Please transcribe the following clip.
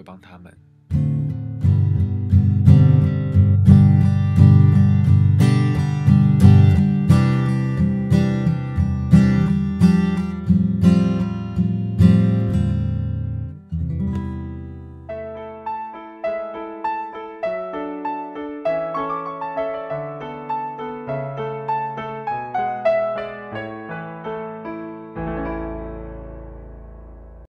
会帮他们